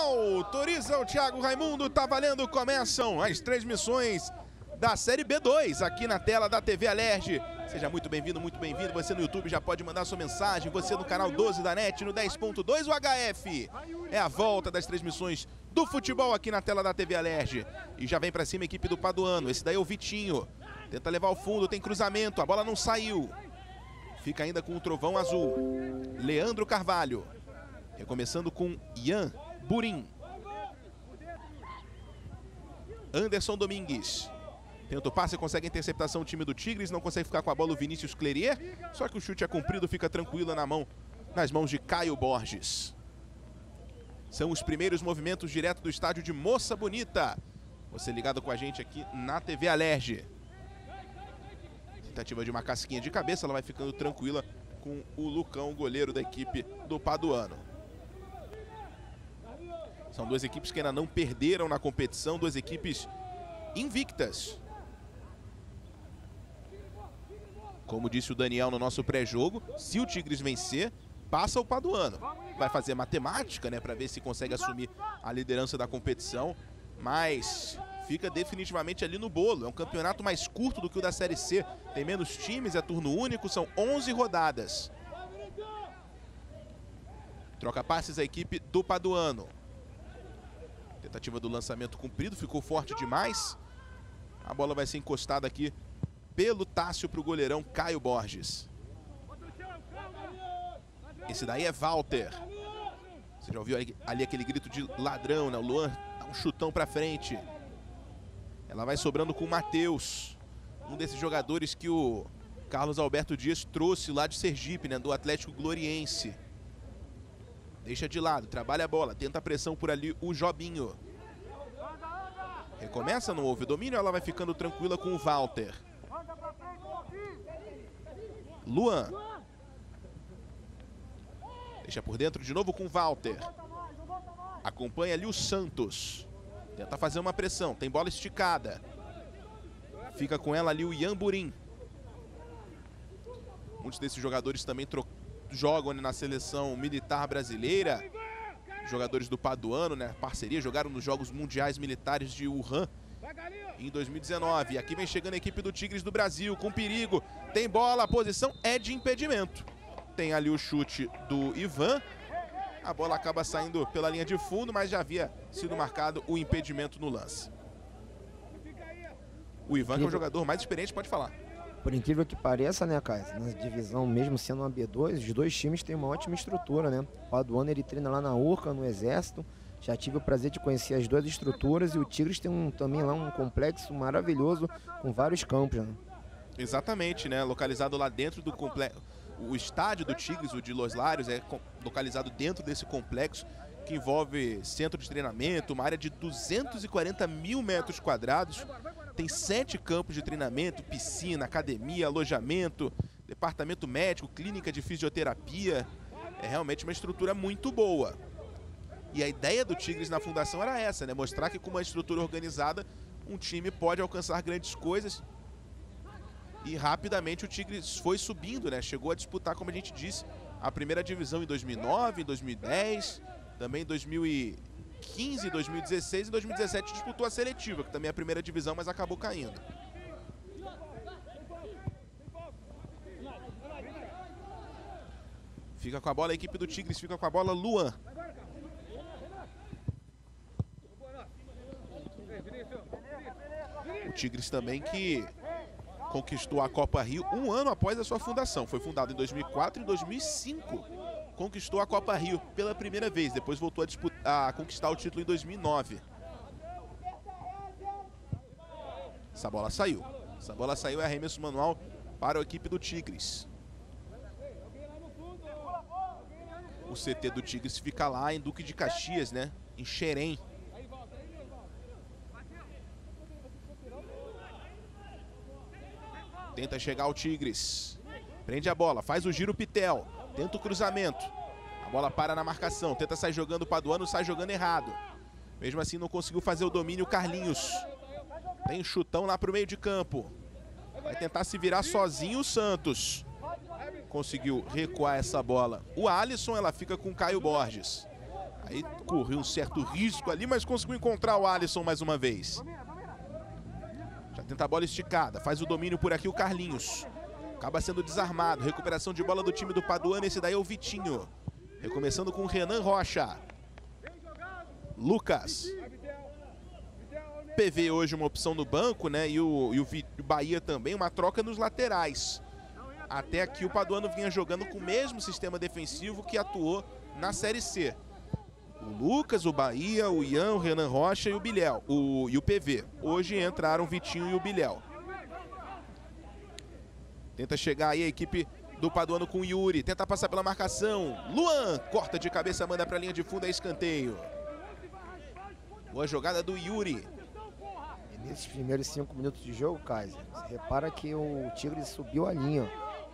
Autoriza o Thiago Raimundo, tá valendo, começam as transmissões da Série B2 aqui na tela da TV Alerj. Seja muito bem-vindo, muito bem-vindo. Você no YouTube já pode mandar sua mensagem. Você no canal 12 da NET, no 10.2 HF. É a volta das transmissões do futebol aqui na tela da TV Alerj. E já vem pra cima a equipe do Paduano. Esse daí é o Vitinho. Tenta levar ao fundo, tem cruzamento, a bola não saiu. Fica ainda com o trovão azul. Leandro Carvalho. Recomeçando com Ian Burim. Anderson Domingues. Tenta o passe, consegue a interceptação o time do Tigres, não consegue ficar com a bola o Vinícius Clerier, só que o chute é cumprido, fica tranquila na mão, nas mãos de Caio Borges. São os primeiros movimentos direto do estádio de Moça Bonita. Você ligado com a gente aqui na TV Alerge. Tentativa de uma casquinha de cabeça, ela vai ficando tranquila com o Lucão, goleiro da equipe do Paduano. São duas equipes que ainda não perderam na competição, duas equipes invictas. Como disse o Daniel no nosso pré-jogo, se o Tigres vencer, passa o Paduano. Vai fazer matemática, né, para ver se consegue assumir a liderança da competição, mas fica definitivamente ali no bolo. É um campeonato mais curto do que o da Série C. Tem menos times, é turno único, são 11 rodadas. Troca passes a equipe do Paduano. Tentativa do lançamento cumprido, ficou forte demais. A bola vai ser encostada aqui pelo Tássio para o goleirão Caio Borges. Esse daí é Walter. Você já ouviu ali, aquele grito de ladrão, né? O Luan dá um chutão para frente. Ela vai sobrando com o Matheus. Um desses jogadores que o Carlos Alberto Dias trouxe lá de Sergipe, né? Do Atlético Gloriense. Deixa de lado, trabalha a bola, tenta a pressão por ali o Jobinho. Recomeça, não houve domínio, ela vai ficando tranquila com o Walter. Luan. Deixa por dentro de novo com o Walter. Acompanha ali o Santos. Tenta fazer uma pressão, tem bola esticada. Fica com ela ali o Ian Burim. Muitos desses jogadores também jogam na seleção militar brasileira. Jogadores do Paduano, né? Parceria, jogaram nos Jogos Mundiais Militares de Wuhan em 2019. E aqui vem chegando a equipe do Tigres do Brasil com perigo. Tem bola, a posição é de impedimento. Tem ali o chute do Ivan. A bola acaba saindo pela linha de fundo, mas já havia sido marcado o impedimento no lance. O Ivan, que é o jogador mais experiente, pode falar. Por incrível que pareça, né, Caio? Na divisão, mesmo sendo uma B2, os dois times têm uma ótima estrutura, né? O Paduano ele treina lá na Urca, no Exército. Já tive o prazer de conhecer as duas estruturas e o Tigres tem um, também lá um complexo maravilhoso com vários campos, né? Exatamente, né? Localizado lá dentro do complexo. O estádio do Tigres, o de Los Lários, é localizado dentro desse complexo que envolve centro de treinamento, uma área de 240 mil metros quadrados tem sete campos de treinamento, piscina, academia, alojamento, departamento médico, clínica de fisioterapia. É realmente uma estrutura muito boa. E a ideia do Tigres na fundação era essa, né? Mostrar que com uma estrutura organizada, um time pode alcançar grandes coisas. E rapidamente o Tigres foi subindo, né? Chegou a disputar, como a gente disse, a primeira divisão em 2009, em 2010, também em 2000 2015, 2016 e 2017 disputou a seletiva, que também é a primeira divisão, mas acabou caindo. Fica com a bola a equipe do Tigres, fica com a bola Luan. O Tigres também que conquistou a Copa Rio um ano após a sua fundação. Foi fundado em 2004 e 2005 conquistou a Copa Rio pela primeira vez, depois voltou a, disputar, a conquistar o título em 2009. Essa bola saiu. Essa bola saiu é arremesso manual para a equipe do Tigres. O CT do Tigres fica lá em Duque de Caxias, né? Em Xerém. Tenta chegar o Tigres. Prende a bola, faz o giro Pitel. Tenta o cruzamento. A bola para na marcação. Tenta sair jogando o Paduano, sai jogando errado. Mesmo assim não conseguiu fazer o domínio Carlinhos. Tem chutão lá para o meio de campo. Vai tentar se virar sozinho o Santos. Conseguiu recuar essa bola. O Alisson, ela fica com o Caio Borges. Aí correu um certo risco ali, mas conseguiu encontrar o Alisson mais uma vez. Já tenta a bola esticada, faz o domínio por aqui o Carlinhos. Acaba sendo desarmado, recuperação de bola do time do Paduano, esse daí é o Vitinho. Recomeçando com o Renan Rocha. Lucas. PV hoje uma opção no banco, né? E o, e o Bahia também, uma troca nos laterais. Até aqui o Paduano vinha jogando com o mesmo sistema defensivo que atuou na Série C. O Lucas, o Bahia, o Ian, o Renan Rocha e o Bilhel. O, e o PV. Hoje entraram o Vitinho e o Bilhel. Tenta chegar aí a equipe do Paduano com Yuri. Tenta passar pela marcação. Luan corta de cabeça, manda para a linha de fundo, é escanteio. Boa jogada do Yuri. E nesses primeiros cinco minutos de jogo, Kaiser, repara que o Tigre subiu a linha.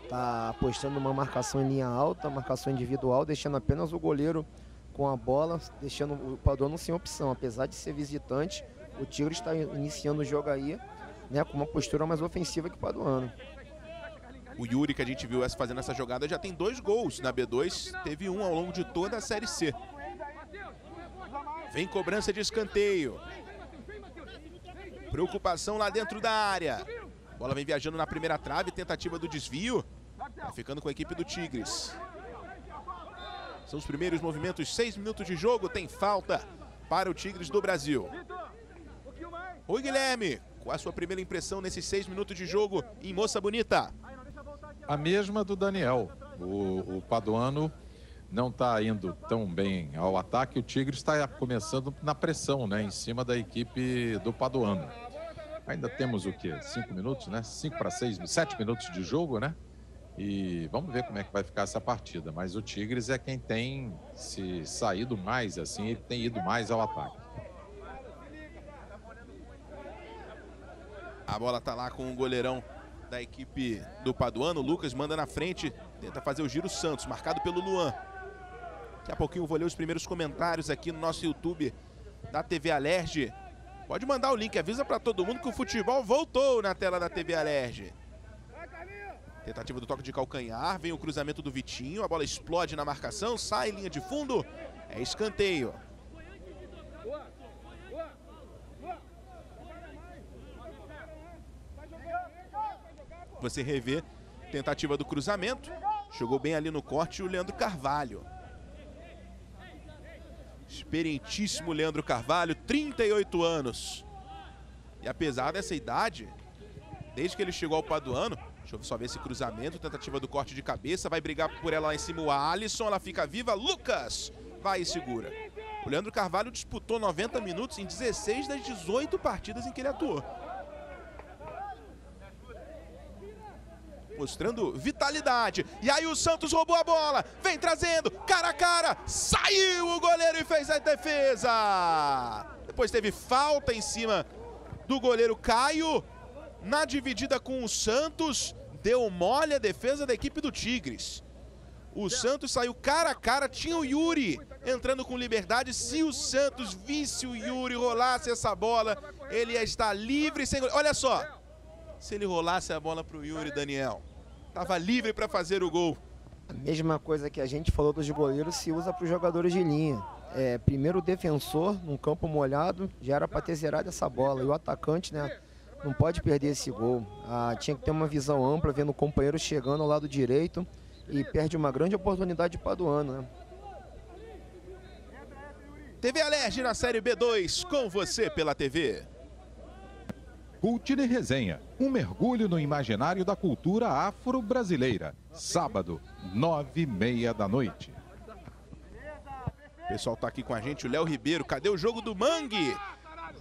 Tá apostando numa marcação em linha alta, marcação individual, deixando apenas o goleiro com a bola, deixando o Paduano sem opção. Apesar de ser visitante, o Tigre está iniciando o jogo aí né, com uma postura mais ofensiva que o Paduano. O Yuri, que a gente viu fazendo essa jogada, já tem dois gols na B2. Teve um ao longo de toda a Série C. Vem cobrança de escanteio. Preocupação lá dentro da área. Bola vem viajando na primeira trave, tentativa do desvio. Tá ficando com a equipe do Tigres. São os primeiros movimentos, seis minutos de jogo, tem falta para o Tigres do Brasil. Oi, Guilherme, qual a sua primeira impressão nesses seis minutos de jogo em Moça Bonita? A mesma do Daniel. O, o Paduano não está indo tão bem ao ataque. O Tigre está começando na pressão, né, em cima da equipe do Paduano. Ainda temos o quê? Cinco minutos, né? Cinco para seis, sete minutos de jogo, né? E vamos ver como é que vai ficar essa partida. Mas o Tigres é quem tem se saído mais, assim, ele tem ido mais ao ataque. A bola tá lá com o goleirão da equipe do Paduano. Lucas manda na frente, tenta fazer o giro Santos, marcado pelo Luan. Daqui a pouquinho vou ler os primeiros comentários aqui no nosso YouTube da TV Alerge. Pode mandar o link, avisa para todo mundo que o futebol voltou na tela da TV Alerge. Tentativa do toque de calcanhar, vem o cruzamento do Vitinho, a bola explode na marcação, sai linha de fundo, é escanteio. Você revê tentativa do cruzamento, jogou bem ali no corte o Leandro Carvalho. Experientíssimo Leandro Carvalho, 38 anos. E apesar dessa idade, desde que ele chegou ao Paduano, deixa eu só ver esse cruzamento, tentativa do corte de cabeça, vai brigar por ela lá em cima o Alisson, ela fica viva, Lucas vai e segura. O Leandro Carvalho disputou 90 minutos em 16 das 18 partidas em que ele atuou. Mostrando vitalidade. E aí o Santos roubou a bola, vem trazendo, cara a cara, saiu o goleiro e fez a defesa. Depois teve falta em cima do goleiro Caio, na dividida com o Santos, deu mole a defesa da equipe do Tigres. O Santos saiu cara a cara, tinha o Yuri entrando com liberdade. Se o Santos visse o Yuri rolasse essa bola, ele ia estar livre sem. Olha só, se ele rolasse a bola para o Yuri Daniel. Estava livre para fazer o gol. A mesma coisa que a gente falou dos goleiros se usa para os jogadores de linha. É, primeiro o defensor, num campo molhado, já era para ter zerado essa bola. E o atacante, né, não pode perder esse gol. Ah, tinha que ter uma visão ampla, vendo o companheiro chegando ao lado direito e perde uma grande oportunidade para o ano. Né? TV Alerj na Série B2, com você pela TV. Cultine Resenha, um mergulho no imaginário da cultura afro-brasileira. Sábado, nove e meia da noite. O pessoal tá aqui com a gente, o Léo Ribeiro. Cadê o jogo do Mangue?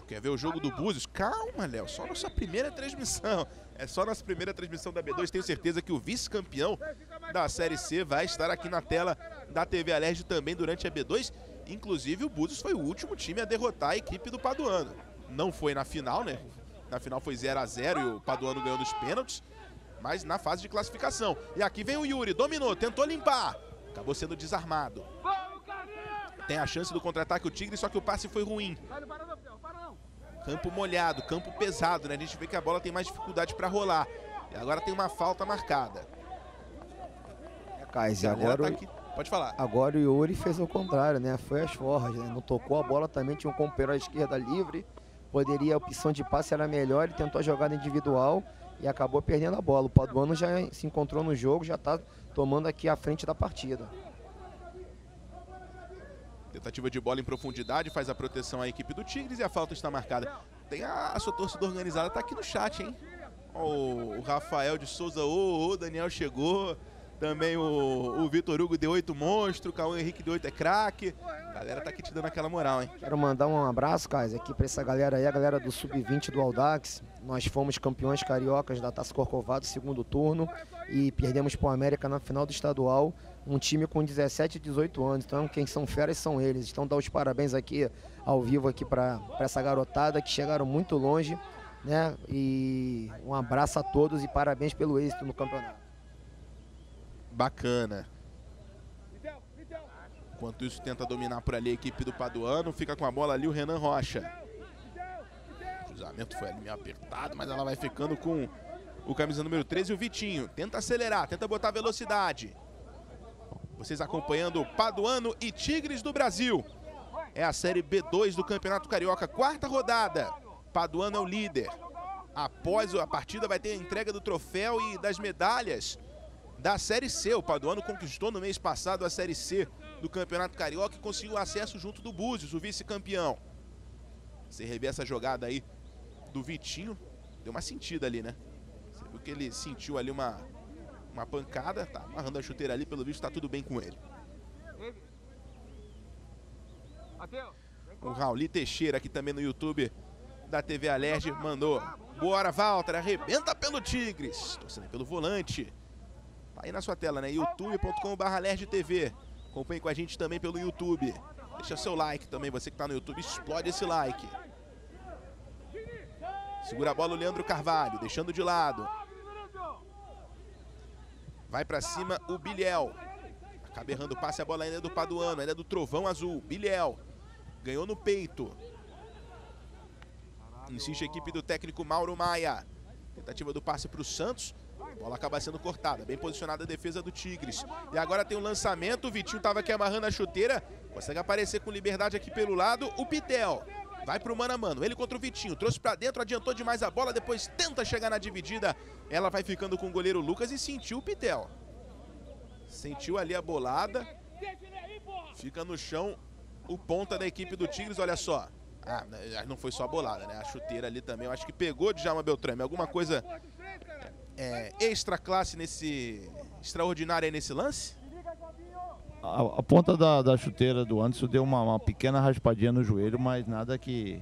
Quer ver o jogo do Búzios? Calma, Léo, só nossa primeira transmissão. É só nossa primeira transmissão da B2. Tenho certeza que o vice-campeão da Série C vai estar aqui na tela da TV Alerj também durante a B2. Inclusive, o Búzios foi o último time a derrotar a equipe do Paduano. Não foi na final, né? Na final foi 0 a 0 e o Paduano ganhou nos pênaltis. Mas na fase de classificação. E aqui vem o Yuri, dominou, tentou limpar. Acabou sendo desarmado. Tem a chance do contra-ataque o Tigre, só que o passe foi ruim. Campo molhado, campo pesado, né? A gente vê que a bola tem mais dificuldade para rolar. E agora tem uma falta marcada. É, Kaiser, agora, tá Pode falar. Agora o Yuri fez o contrário, né? Foi às forras, né? Não tocou a bola também, tinha um companheiro à esquerda livre. Poderia, a opção de passe era melhor, ele tentou a jogada individual e acabou perdendo a bola. O Paduano já se encontrou no jogo, já está tomando aqui a frente da partida. Tentativa de bola em profundidade, faz a proteção à equipe do Tigres e a falta está marcada. Tem a, a sua torcida organizada, tá aqui no chat, hein? O, o Rafael de Souza, o, o Daniel chegou. Também o, o Vitor Hugo deu oito monstro, o Cauã Henrique deu oito é craque. A galera tá aqui te dando aquela moral, hein? Quero mandar um abraço, Kais, aqui para essa galera aí, a galera do Sub-20 do Aldax. Nós fomos campeões cariocas da Taça Corcovado, segundo turno, e perdemos para o América na final do estadual. Um time com 17 e 18 anos, então quem são feras são eles. Então dá os parabéns aqui ao vivo aqui para essa garotada que chegaram muito longe, né? E um abraço a todos e parabéns pelo êxito no campeonato. Bacana. Enquanto isso, tenta dominar por ali a equipe do Paduano. Fica com a bola ali o Renan Rocha. O cruzamento foi ali meio apertado, mas ela vai ficando com o camisa número 13, o Vitinho. Tenta acelerar, tenta botar velocidade. Vocês acompanhando Paduano e Tigres do Brasil. É a Série B2 do Campeonato Carioca, quarta rodada. Paduano é o líder. Após a partida vai ter a entrega do troféu e das medalhas da Série C. O Paduano conquistou no mês passado a Série C do Campeonato Carioca e conseguiu acesso junto do Búzios, o vice-campeão. Você rever essa jogada aí do Vitinho, deu uma sentida ali, né? Você viu que ele sentiu ali uma, uma pancada, tá amarrando a chuteira ali, pelo visto tá tudo bem com ele. O Rauli Teixeira aqui também no YouTube da TV Alerj mandou. Bora, Walter, arrebenta pelo Tigres. Torcendo pelo volante. Tá aí na sua tela, né? youtube.com.br TV. Acompanhe com a gente também pelo YouTube. Deixa seu like também, você que tá no YouTube, explode esse like. Segura a bola o Leandro Carvalho, deixando de lado. Vai para cima o Bilhel. Acaba errando o passe, a bola ainda é do Paduano, ainda é do Trovão Azul. Bilhel ganhou no peito. Insiste a equipe do técnico Mauro Maia. Tentativa do passe para o Santos. Bola acaba sendo cortada. Bem posicionada a defesa do Tigres. E agora tem um lançamento. O Vitinho estava aqui amarrando a chuteira. Consegue aparecer com liberdade aqui pelo lado. O Pitel. Vai pro mano a mano. Ele contra o Vitinho. Trouxe para dentro, adiantou demais a bola. Depois tenta chegar na dividida. Ela vai ficando com o goleiro Lucas e sentiu o Pitel. Sentiu ali a bolada. Fica no chão o ponta da equipe do Tigres. Olha só. Ah, não foi só a bolada, né? A chuteira ali também. Eu acho que pegou de Djalma Beltrame. Alguma coisa é, extra classe nesse. extraordinária nesse lance? A, a ponta da, da, chuteira do Anderson deu uma, uma, pequena raspadinha no joelho, mas nada que,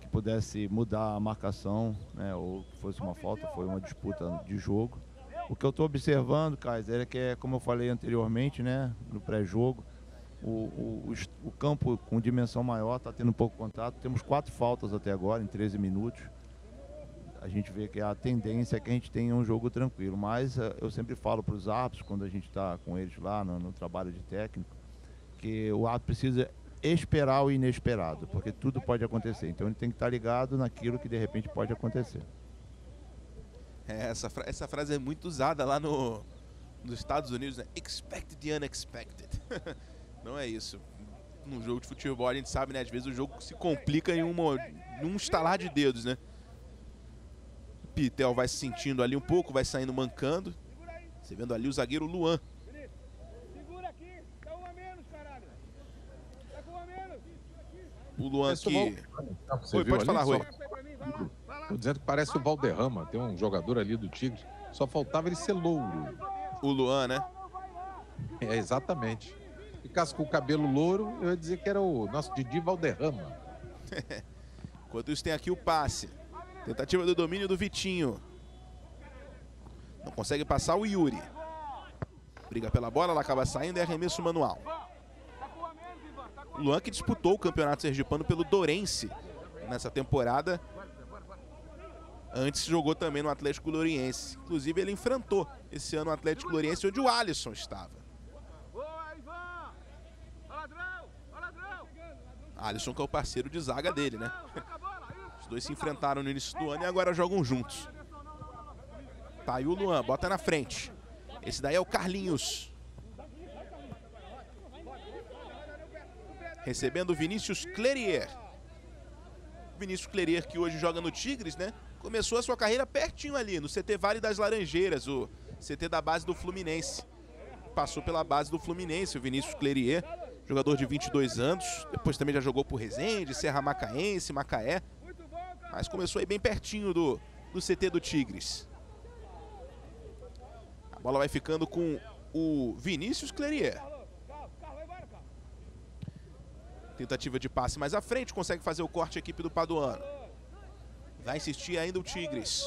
que pudesse mudar a marcação, né? Ou que fosse uma falta, foi uma disputa de jogo. O que eu estou observando, Kaiser, é que é, como eu falei anteriormente, né? No pré-jogo, o, o, o, campo com dimensão maior está tendo pouco contato. Temos quatro faltas até agora, em 13 minutos a gente vê que a tendência é que a gente tenha um jogo tranquilo. Mas uh, eu sempre falo para os árbitros, quando a gente está com eles lá no, no, trabalho de técnico, que o árbitro precisa esperar o inesperado, porque tudo pode acontecer. Então ele tem que estar tá ligado naquilo que de repente pode acontecer. É, essa, fra essa frase é muito usada lá no, nos Estados Unidos, né? Expect the unexpected. Não é isso. Num jogo de futebol a gente sabe, né? Às vezes o jogo se complica em, uma, em um estalar de dedos, né? Pitel vai se sentindo ali um pouco, vai saindo mancando. Você vendo ali o zagueiro Luan. O Luan que... Oi, pode falar, Rui. Tô dizendo que parece o Valderrama, tem um jogador ali do Tigres. Só faltava ele ser louro. O Luan, né? É, exatamente. Ficasse com o cabelo louro, eu ia dizer que era o nosso Didi Valderrama. Enquanto isso tem aqui o passe. Tentativa do domínio do Vitinho. Não consegue passar o Yuri. Briga pela bola, ela acaba saindo e arremesso manual. Luan que disputou o campeonato sergipano pelo Dorense nessa temporada. Antes jogou também no Atlético Gloriense. Inclusive ele enfrentou esse ano o Atlético Gloriense onde o Alisson estava. Alisson que é o parceiro de zaga dele, né? Dois se enfrentaram no início do ano e agora jogam juntos. Tá aí o Luan, bota na frente. Esse daí é o Carlinhos. recebendo o Vinícius Clerier. Vinícius Clerier que hoje joga no Tigres, né? Começou a sua carreira pertinho ali, no CT Vale das Laranjeiras, o CT da base do Fluminense. Passou pela base do Fluminense, o Vinícius Clerier, jogador de 22 anos. Depois também já jogou por Resende, Serra Macaense, Macaé. Mas começou aí bem pertinho do, do CT do Tigres. A bola vai ficando com o Vinícius Clerier. Tentativa de passe mais à frente, consegue fazer o corte a equipe do Paduano. Vai insistir ainda o Tigres.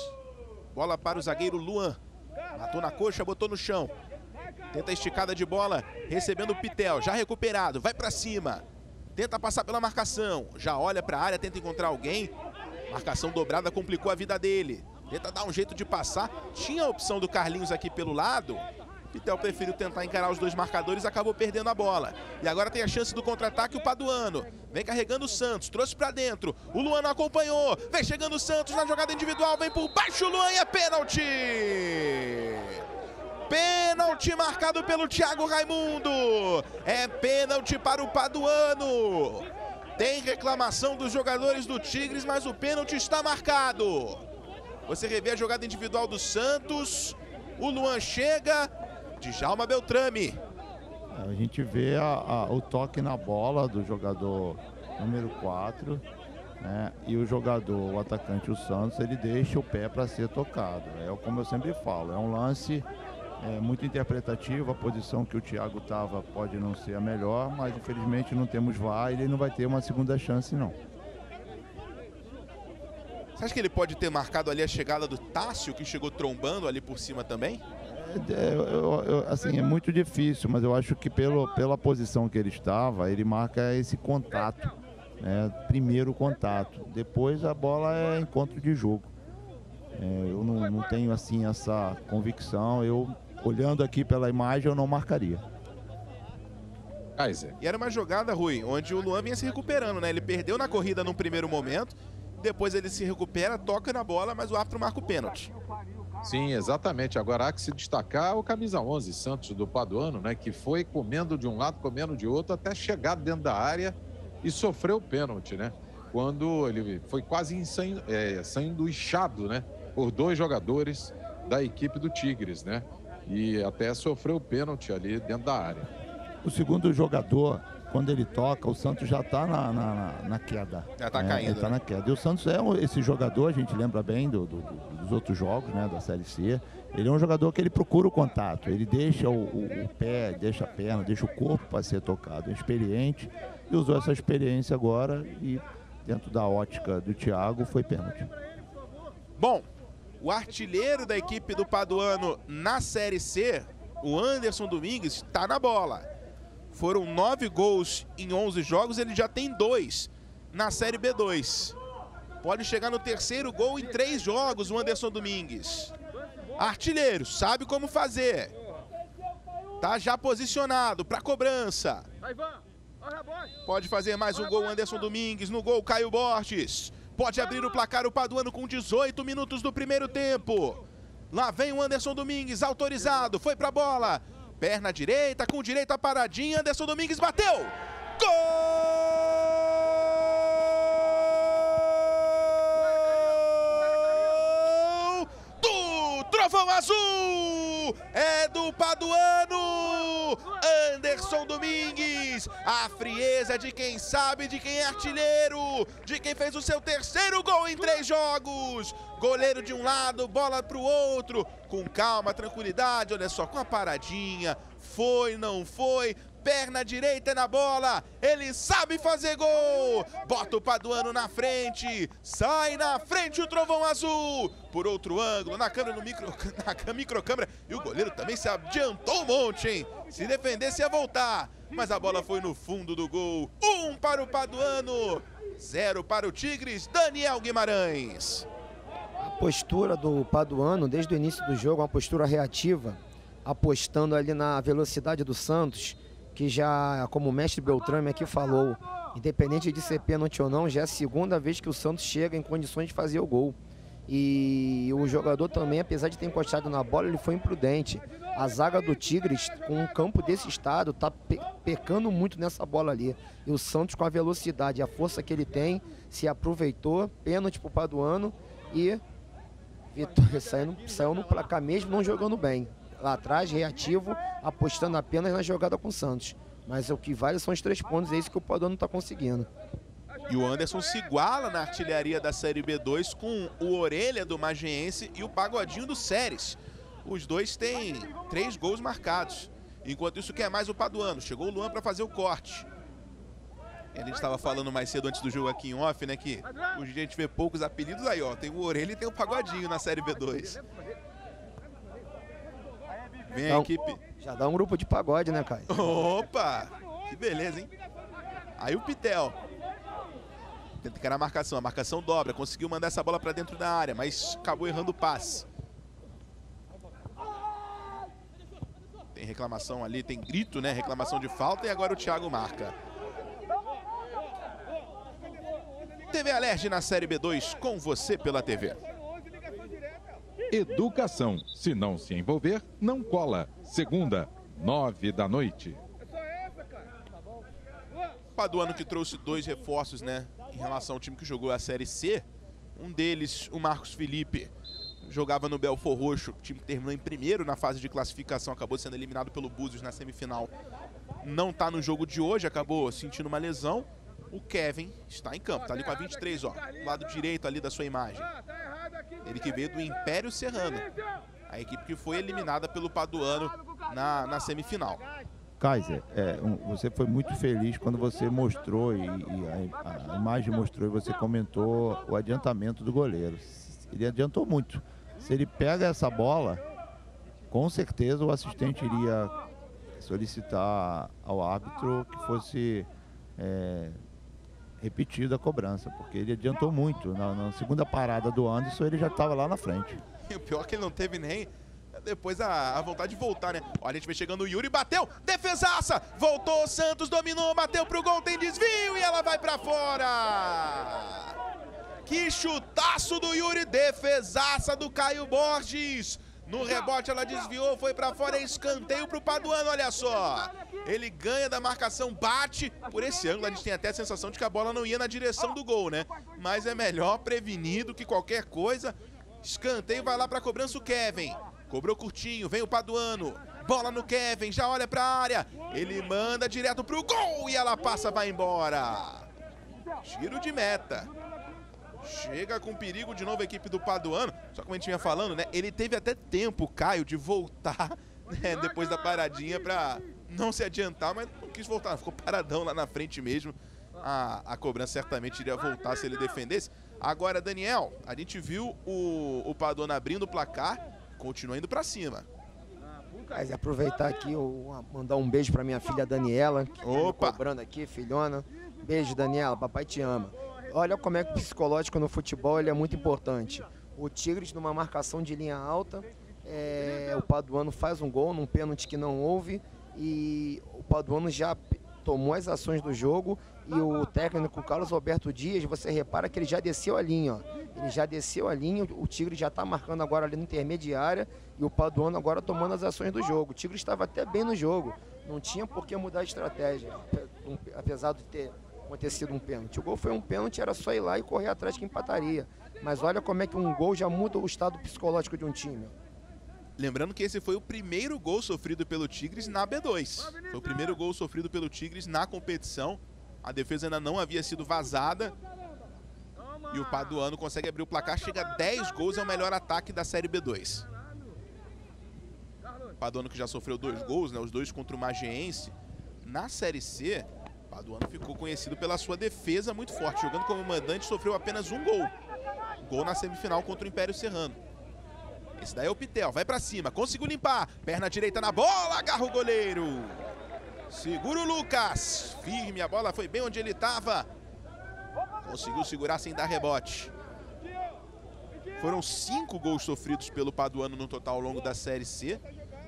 Bola para o zagueiro Luan. Matou na coxa, botou no chão. Tenta a esticada de bola, recebendo o Pitel, já recuperado, vai para cima. Tenta passar pela marcação, já olha para a área, tenta encontrar alguém. Marcação dobrada complicou a vida dele. Tenta dar um jeito de passar. Tinha a opção do Carlinhos aqui pelo lado, Pitel preferiu tentar encarar os dois marcadores acabou perdendo a bola. E agora tem a chance do contra-ataque o Paduano. Vem carregando o Santos, trouxe para dentro. O Luan acompanhou. Vem chegando o Santos na jogada individual, vem por baixo o Luan e é pênalti. Pênalti marcado pelo Thiago Raimundo. É pênalti para o Paduano. Tem reclamação dos jogadores do Tigres, mas o pênalti está marcado. Você revê a jogada individual do Santos. O Luan chega, Djalma Beltrame. É, a gente vê a, a, o toque na bola do jogador número 4. Né? E o jogador, o atacante, o Santos, ele deixa o pé para ser tocado. É como eu sempre falo, é um lance é, muito interpretativo. A posição que o Thiago estava pode não ser a melhor, mas infelizmente não temos VAR e ele não vai ter uma segunda chance, não. Você acha que ele pode ter marcado ali a chegada do Tássio, que chegou trombando ali por cima também? É, eu, eu, assim, é muito difícil, mas eu acho que pelo, pela posição que ele estava, ele marca esse contato. Né? Primeiro contato. Depois a bola é encontro de jogo. É, eu não, não, tenho assim essa convicção. Eu, olhando aqui pela imagem, eu não marcaria. Kaiser. E era uma jogada, Rui, onde o Luan vinha se recuperando, né? Ele perdeu na corrida num primeiro momento, depois ele se recupera, toca na bola, mas o árbitro marca o pênalti. Sim, exatamente. Agora há que se destacar o camisa 11, Santos do Paduano, né, que foi comendo de um lado, comendo de outro, até chegar dentro da área e sofreu o pênalti, né? Quando ele foi quase é, sanduichado, né, por dois jogadores da equipe do Tigres, né? E até sofreu o pênalti ali dentro da área. O segundo jogador quando ele toca, o Santos já está na, na, na, queda. Já está é, caindo. Ele está né? na queda. E o Santos é esse jogador, a gente lembra bem do, do, dos outros jogos, né, da Série C. Ele é um jogador que ele procura o contato, ele deixa o, o, o pé, deixa a perna, deixa o corpo para ser tocado. É experiente e usou essa experiência agora e dentro da ótica do Thiago foi pênalti. Bom, o artilheiro da equipe do Paduano na Série C, o Anderson Domingues, está na bola. Foram nove gols em 11 jogos, ele já tem dois na Série B2. Pode chegar no terceiro gol em três jogos, o Anderson Domingues. Artilheiro, sabe como fazer. Tá já posicionado para cobrança. Pode fazer mais um gol, Anderson Domingues. No gol, Caio Borges. Pode abrir o placar o Paduano com 18 minutos do primeiro tempo. Lá vem o Anderson Domingues, autorizado, foi pra bola. Perna direita, com direita paradinha, Anderson Domingues bateu. Gol do Trovão Azul! É do Paduano! Anderson Domingues, a frieza de quem sabe, de quem é artilheiro, de quem fez o seu terceiro gol em três jogos. Goleiro de um lado, bola para o outro, com calma, tranquilidade, olha só, com a paradinha. Foi, não foi, perna direita na bola, ele sabe fazer gol, bota o Paduano na frente, sai na frente o Trovão Azul, por outro ângulo, na câmera, no micro, na microcâmera, e o goleiro também se adiantou um monte, hein, se defendesse ia voltar, mas a bola foi no fundo do gol, um para o Paduano, zero para o Tigres, Daniel Guimarães. A postura do Paduano, desde o início do jogo, uma postura reativa, apostando ali na velocidade do Santos, que já, como o mestre Beltrame aqui falou, independente de ser pênalti ou não, já é a segunda vez que o Santos chega em condições de fazer o gol. E o jogador também, apesar de ter encostado na bola, ele foi imprudente. A zaga do Tigres, com um campo desse estado, tá pe pecando muito nessa bola ali. E o Santos, com a velocidade e a força que ele tem, se aproveitou, pênalti pro Paduano e Vitória saiu, saiu no placar mesmo, não jogando bem. Lá atrás, reativo, apostando apenas na jogada com o Santos. Mas o que vale são os três pontos, é isso que o Paduano está conseguindo. E o Anderson se iguala na artilharia da Série B2 com o Orelha do Magiense e o Pagodinho do Séries. Os dois têm três gols marcados. Enquanto isso, quer mais o Paduano. Chegou o Luan para fazer o corte. E a gente estava falando mais cedo antes do jogo aqui em off, né? Que hoje a gente vê poucos apelidos aí, ó. Tem o Orelha e tem o Pagodinho na Série B2. Vem a equipe. Já dá um grupo de pagode, né, Caio? Opa! Que beleza, hein? Aí o Pitel. Tenta encarar a marcação. A marcação dobra. Conseguiu mandar essa bola para dentro da área, mas acabou errando o passe. Tem reclamação ali, tem grito, né? Reclamação de falta e agora o Thiago marca. TV Alerj na Série B2 com você pela TV. Educação. Se não se envolver, não cola. Segunda, nove da noite. Paduano que trouxe dois reforços, né, em relação ao time que jogou a Série C. Um deles, o Marcos Felipe, jogava no Belfor Roxo, o time que terminou em primeiro na fase de classificação, acabou sendo eliminado pelo Búzios na semifinal. Não está no jogo de hoje, acabou sentindo uma lesão. O Kevin está em campo, tá ali com a 23, ó, lado direito ali da sua imagem. Ele que veio do Império Serrano, a equipe que foi eliminada pelo Paduano na, na semifinal. Kaiser, é, um, você foi muito feliz quando você mostrou e, e a, a, imagem mostrou e você comentou o adiantamento do goleiro. Ele adiantou muito. Se ele pega essa bola, com certeza o assistente iria solicitar ao árbitro que fosse é, repetida a cobrança, porque ele adiantou muito. Na, na segunda parada do Anderson, ele já estava lá na frente. E o pior é que ele não teve nem depois a, a, vontade de voltar, né? Olha, a gente vem chegando o Yuri, bateu, defesaça, voltou, Santos dominou, bateu pro gol, tem desvio e ela vai pra fora. Que chutaço do Yuri, defesaça do Caio Borges. No rebote ela desviou, foi pra fora, é escanteio pro Paduano, olha só. Ele ganha da marcação, bate. Por esse ângulo a gente tem até a sensação de que a bola não ia na direção do gol, né? Mas é melhor prevenir do que qualquer coisa. Escanteio vai lá pra cobrança o Kevin. Cobrou curtinho, vem o Paduano. Bola no Kevin, já olha pra área. Ele manda direto pro gol e ela passa, vai embora. Tiro de meta. Chega com perigo de novo a equipe do Paduano. Só como a gente vinha falando, né? Ele teve até tempo, Caio, de voltar né, depois da paradinha pra não se adiantar, mas não quis voltar. Ficou paradão lá na frente mesmo. A, a cobrança certamente iria voltar se ele defendesse. Agora, Daniel, a gente viu o, o Paduano abrindo o placar continua indo para cima. Mas aproveitar aqui, eu, mandar um beijo para minha filha Daniela, que Opa. tá cobrando aqui, filhona. Beijo, Daniela, papai te ama. Olha como é que o psicológico no futebol ele é muito importante. O Tigres, numa marcação de linha alta, é, o Paduano faz um gol num pênalti que não houve e o Paduano já tomou as ações do jogo e o técnico Carlos Alberto Dias, você repara que ele já desceu a linha, ó. Ele já desceu a linha, o Tigre já está marcando agora ali na intermediária e o Paduano agora tomando as ações do jogo. O Tigre estava até bem no jogo, não tinha por que mudar a estratégia, apesar de ter acontecido um pênalti. O gol foi um pênalti, era só ir lá e correr atrás que empataria. Mas olha como é que um gol já muda o estado psicológico de um time. Lembrando que esse foi o primeiro gol sofrido pelo Tigres na B2. Foi o primeiro gol sofrido pelo Tigres na competição. A defesa ainda não havia sido vazada. E o Paduano consegue abrir o placar, chega a 10 gols, é o melhor ataque da Série B2. O Paduano que já sofreu dois gols, né, os dois contra o Magiense. Na Série C, Paduano ficou conhecido pela sua defesa muito forte. Jogando como mandante, sofreu apenas um gol. Gol na semifinal contra o Império Serrano. Esse daí é o Pitel, vai pra cima, conseguiu limpar. Perna direita na bola, agarra o goleiro. Segura o Lucas, firme, a bola foi bem onde ele estava. Conseguiu segurar sem dar rebote. Foram cinco gols sofridos pelo Paduano no total ao longo da Série C.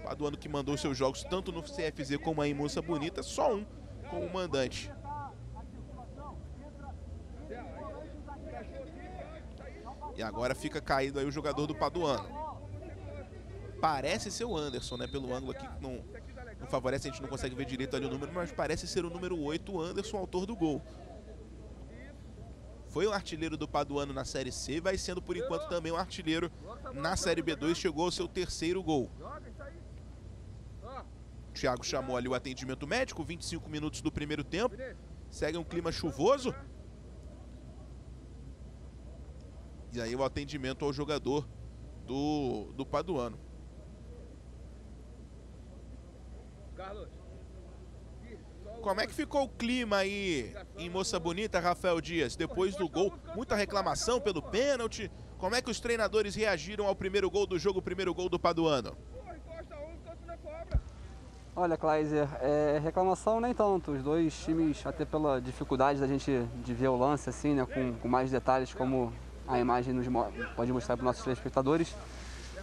Paduano que mandou seus jogos tanto no CFZ como aí em Moça Bonita, só um como mandante. E agora fica caído aí o jogador do Paduano. Parece ser o Anderson, né? Pelo ângulo aqui não, não favorece, a gente não consegue ver direito ali o número, mas parece ser o número 8, o Anderson, autor do gol. Foi o artilheiro do Paduano na Série C, vai sendo por enquanto também o artilheiro na Série B2, chegou ao seu terceiro gol. Thiago chamou ali o atendimento médico, 25 minutos do primeiro tempo. Segue um clima chuvoso. E aí o atendimento ao jogador do, do Paduano. Como é que ficou o clima aí em Moça Bonita, Rafael Dias? Depois do gol, muita reclamação pelo pênalti. Como é que os treinadores reagiram ao primeiro gol do jogo, o primeiro gol do Paduano? Olha, Kleiser, é, reclamação nem tanto. Os dois times, até pela dificuldade da gente de ver o lance assim, né, com, com mais detalhes, como a imagem nos pode mostrar para os nossos telespectadores,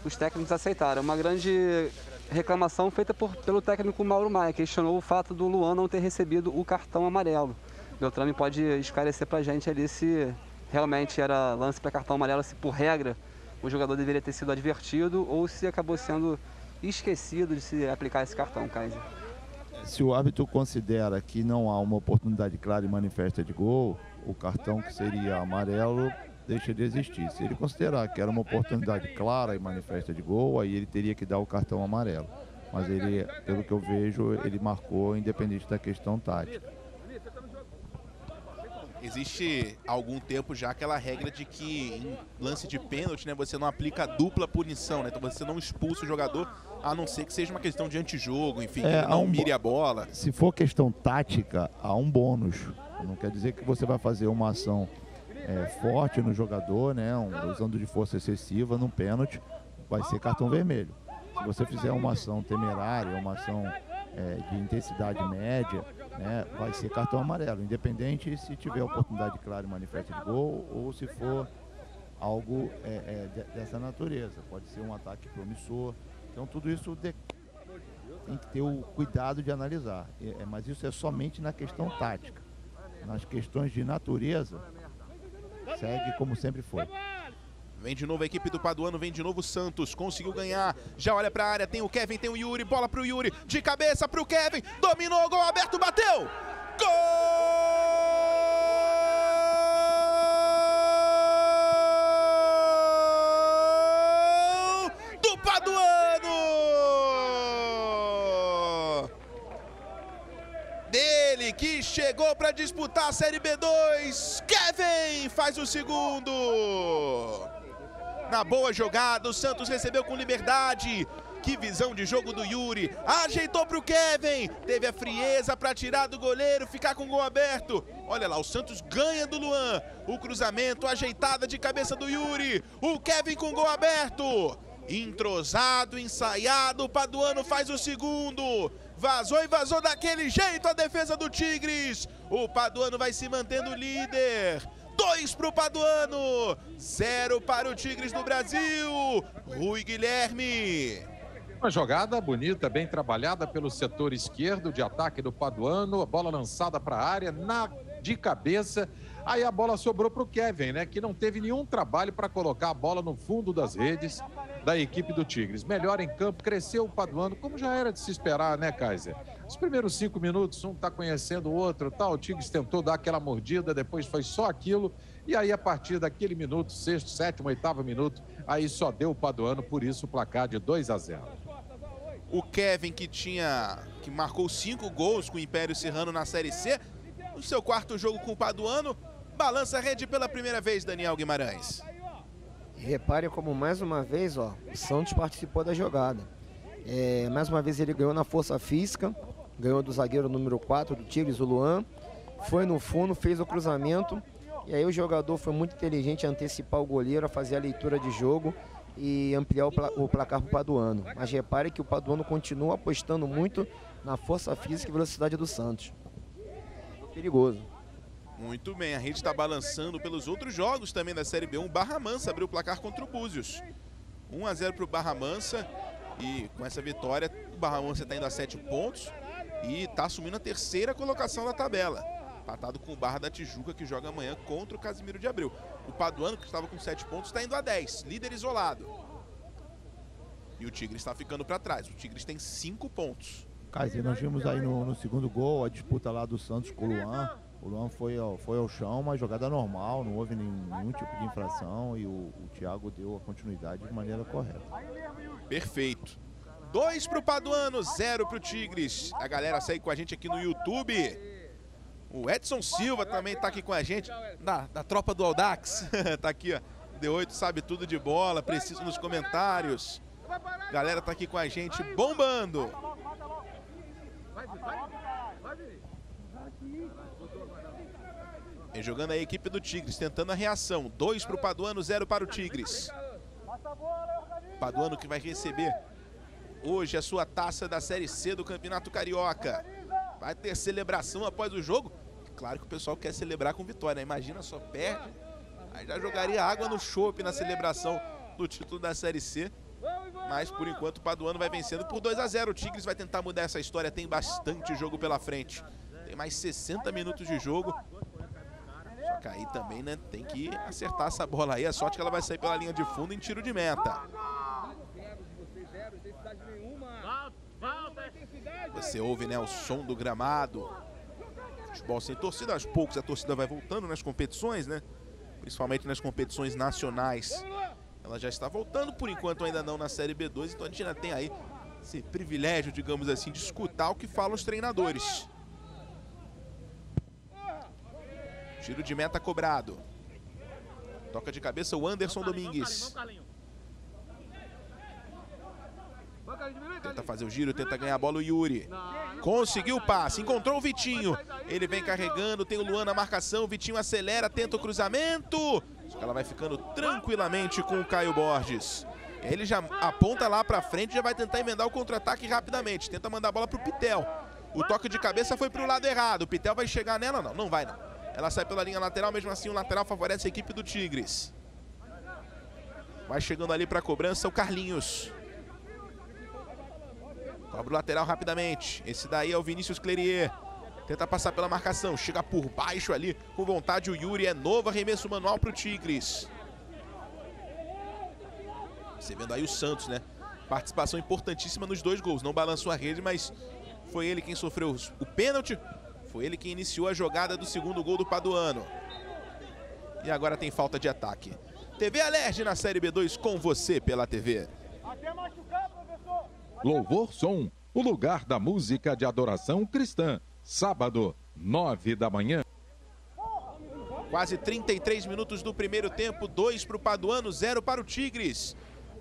os técnicos aceitaram. Uma grande reclamação feita por, pelo técnico Mauro Maia, questionou o fato do Luan não ter recebido o cartão amarelo. Beltrame pode esclarecer para a gente ali se realmente era lance para cartão amarelo, se por regra o jogador deveria ter sido advertido ou se acabou sendo esquecido de se aplicar esse cartão, Kaiser. Se o árbitro considera que não há uma oportunidade clara e manifesta de gol, o cartão que seria amarelo deixa de existir. Se ele considerar que era uma oportunidade clara e manifesta de gol, aí ele teria que dar o cartão amarelo. Mas ele, pelo que eu vejo, ele marcou independente da questão tática. Existe algum tempo já aquela regra de que em lance de pênalti, né, você não aplica dupla punição, né? Então você não expulsa o jogador, a não ser que seja uma questão de antijogo, enfim, é, que não um mire a bola. Se for questão tática, há um bônus. Não quer dizer que você vai fazer uma ação é, forte no jogador, né, um, usando de força excessiva num pênalti, vai ser cartão vermelho. Se você fizer uma ação temerária, uma ação é, de intensidade média, né, vai ser cartão amarelo, independente se tiver oportunidade clara e manifesta de gol ou se for algo é, é, dessa natureza. Pode ser um ataque promissor. Então tudo isso de... tem que ter o cuidado de analisar. É, mas isso é somente na questão tática. Nas questões de natureza, segue como sempre foi. Vem de novo a equipe do Paduano, vem de novo o Santos, conseguiu ganhar, já olha para a área, tem o Kevin, tem o Yuri, bola para o Yuri, de cabeça para o Kevin, dominou, gol aberto, bateu! Gol! que chegou para disputar a Série B2. Kevin faz o segundo. Na boa jogada, o Santos recebeu com liberdade. Que visão de jogo do Yuri. Ajeitou para o Kevin. Teve a frieza para tirar do goleiro, ficar com o gol aberto. Olha lá, o Santos ganha do Luan. O cruzamento, ajeitada de cabeça do Yuri. O Kevin com gol aberto. Entrosado, ensaiado, o Paduano faz o segundo. Vazou e vazou daquele jeito a defesa do Tigres. O Paduano vai se mantendo líder. Dois para o Paduano, zero para o Tigres do Brasil. Rui Guilherme. Uma jogada bonita, bem trabalhada pelo setor esquerdo de ataque do Paduano. A bola lançada para a área, na, de cabeça. Aí a bola sobrou para o Kevin, né? Que não teve nenhum trabalho para colocar a bola no fundo das redes da equipe do Tigres. Melhor em campo, cresceu o Paduano, como já era de se esperar, né, Kaiser? Os primeiros cinco minutos, um está conhecendo o outro, tal. O Tigres tentou dar aquela mordida, depois foi só aquilo. E aí, a partir daquele minuto, sexto, sétimo, oitavo minuto, aí só deu o Paduano, por isso o placar de 2 a 0. O Kevin, que tinha. que marcou cinco gols com o Império Serrano na Série C, no seu quarto jogo com o Paduano, balança a rede pela primeira vez, Daniel Guimarães. Repare como mais uma vez ó, o Santos participou da jogada. É, mais uma vez ele ganhou na força física, ganhou do zagueiro número 4 do Tigres, o Luan. Foi no fundo, fez o cruzamento. E aí o jogador foi muito inteligente a antecipar o goleiro, a fazer a leitura de jogo e ampliar o, pla o placar para o Paduano. Mas repare que o Paduano continua apostando muito na força física e velocidade do Santos. Perigoso. Muito bem, a rede está balançando pelos outros jogos também da Série B1. Barra Mansa abriu o placar contra o Búzios. 1 a 0 para o Barra Mansa. E com essa vitória, o Barra Mansa está indo a 7 pontos e está assumindo a terceira colocação da tabela. Empatado com o Barra da Tijuca, que joga amanhã contra o Casimiro de Abril. O Paduano, que estava com 7 pontos, está indo a 10, líder isolado. E o Tigres está ficando para trás. O Tigres tem cinco pontos. Kaiser, nós vimos aí no, no, segundo gol a disputa lá do Santos com o Luan. O Luan foi ao, foi ao chão, uma jogada normal, não houve nenhum, tipo de infração e o, o Thiago deu a continuidade de maneira correta. Perfeito. Dois para o Paduano, zero para o Tigres. A galera segue com a gente aqui no YouTube. O Edson Silva também está aqui com a gente, da, da tropa do Aldax. tá aqui, ó. D8 sabe tudo de bola, preciso nos comentários. Galera tá aqui com a gente bombando. Vem jogando a equipe do Tigres, tentando a reação. Dois para o Paduano, zero para o Tigres. Paduano que vai receber hoje a sua taça da Série C do Campeonato Carioca. Vai ter celebração após o jogo. Claro que o pessoal quer celebrar com vitória. Né? Imagina só perde. Aí já jogaria água no chope na celebração do título da Série C. Mas por enquanto o Paduano vai vencendo por 2 a 0. O Tigres vai tentar mudar essa história. Tem bastante jogo pela frente. Tem mais 60 minutos de jogo. Só que aí também, né, tem que acertar essa bola aí. A sorte que ela vai sair pela linha de fundo em tiro de meta. Você ouve, né, o som do gramado. Futebol sem torcida, aos poucos a torcida vai voltando nas competições, né? Principalmente nas competições nacionais. Ela já está voltando, por enquanto ainda não na Série B2, então a gente ainda tem aí esse privilégio, digamos assim, de escutar o que falam os treinadores. Tiro de meta cobrado. Toca de cabeça o Anderson Domingues. Tenta fazer o giro, tenta ganhar a bola o Yuri. Conseguiu o passe, encontrou o Vitinho. Ele vem carregando, tem o Luan na marcação. O Vitinho acelera, tenta o cruzamento. Ela vai ficando tranquilamente com o Caio Borges. Ele já aponta lá pra frente, já vai tentar emendar o contra-ataque rapidamente. Tenta mandar a bola pro Pitel. O toque de cabeça foi pro lado errado. O Pitel vai chegar nela? Não, não vai não. Ela sai pela linha lateral, mesmo assim o lateral favorece a equipe do Tigres. Vai chegando ali pra cobrança o Carlinhos. Cobra o lateral rapidamente. Esse daí é o Vinícius Clerier. Tenta passar pela marcação. Chega por baixo ali. Com vontade o Yuri. É novo arremesso manual para o Tigres. Você vendo aí o Santos, né? Participação importantíssima nos dois gols. Não balançou a rede, mas foi ele quem sofreu o pênalti. Foi ele quem iniciou a jogada do segundo gol do Paduano. E agora tem falta de ataque. TV Alerj na Série B2 com você pela TV. Até machucar, Louvor Som, o lugar da música de adoração cristã. Sábado, nove da manhã. Quase 33 minutos do primeiro tempo, dois para o Paduano, zero para o Tigres.